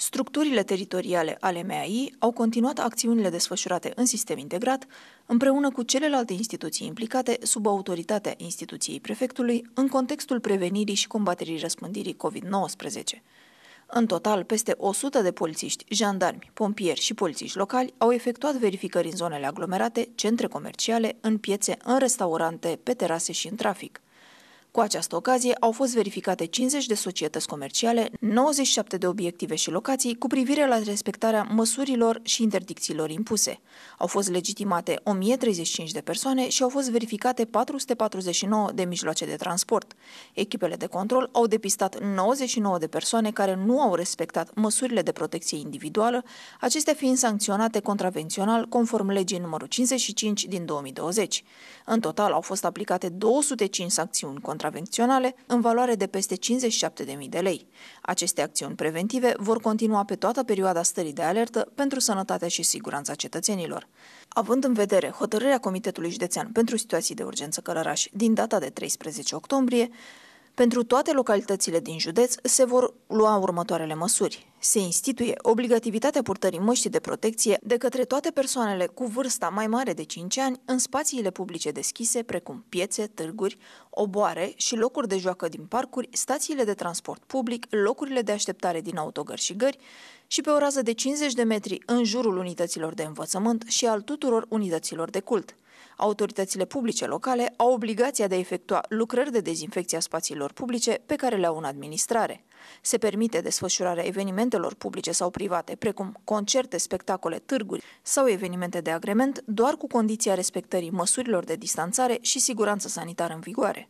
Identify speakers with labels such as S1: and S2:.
S1: Structurile teritoriale ale MAI au continuat acțiunile desfășurate în sistem integrat, împreună cu celelalte instituții implicate sub autoritatea instituției prefectului, în contextul prevenirii și combaterii răspândirii COVID-19. În total, peste 100 de polițiști, jandarmi, pompieri și polițiști locali au efectuat verificări în zonele aglomerate, centre comerciale, în piețe, în restaurante, pe terase și în trafic. Cu această ocazie au fost verificate 50 de societăți comerciale, 97 de obiective și locații cu privire la respectarea măsurilor și interdicțiilor impuse. Au fost legitimate 1035 de persoane și au fost verificate 449 de mijloace de transport. Echipele de control au depistat 99 de persoane care nu au respectat măsurile de protecție individuală, acestea fiind sancționate contravențional conform legii numărul 55 din 2020. În total au fost aplicate 205 sancțiuni contra contravenționale în valoare de peste 57.000 de lei. Aceste acțiuni preventive vor continua pe toată perioada stării de alertă pentru sănătatea și siguranța cetățenilor. Având în vedere hotărârea Comitetului Județean pentru Situații de Urgență Călăraș din data de 13 octombrie, pentru toate localitățile din județ se vor lua următoarele măsuri. Se instituie obligativitatea purtării măștii de protecție de către toate persoanele cu vârsta mai mare de 5 ani în spațiile publice deschise, precum piețe, târguri, oboare și locuri de joacă din parcuri, stațiile de transport public, locurile de așteptare din autogări și gări și pe o rază de 50 de metri în jurul unităților de învățământ și al tuturor unităților de cult. Autoritățile publice locale au obligația de a efectua lucrări de dezinfecție a spațiilor publice pe care le au în administrare. Se permite desfășurarea evenimentelor publice sau private, precum concerte, spectacole, târguri sau evenimente de agrement, doar cu condiția respectării măsurilor de distanțare și siguranță sanitară în vigoare.